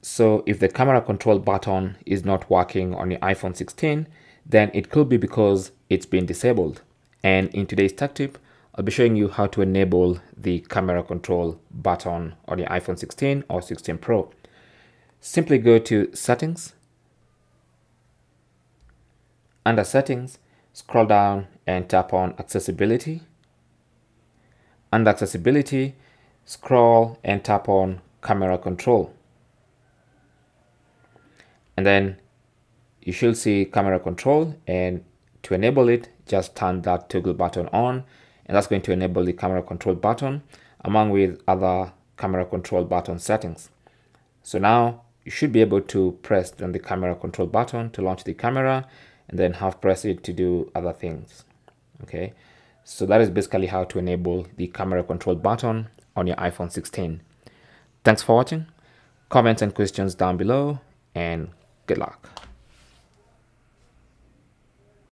So if the camera control button is not working on your iPhone 16, then it could be because it's been disabled. And in today's tech tip, I'll be showing you how to enable the camera control button on your iPhone 16 or 16 Pro. Simply go to settings. Under settings, scroll down and tap on accessibility. Under accessibility, scroll and tap on camera control. And then you should see camera control and to enable it, just turn that toggle button on and that's going to enable the camera control button among with other camera control button settings. So now you should be able to press on the camera control button to launch the camera and then half press it to do other things. Okay, so that is basically how to enable the camera control button on your iPhone 16. Thanks for watching. Comments and questions down below and good luck.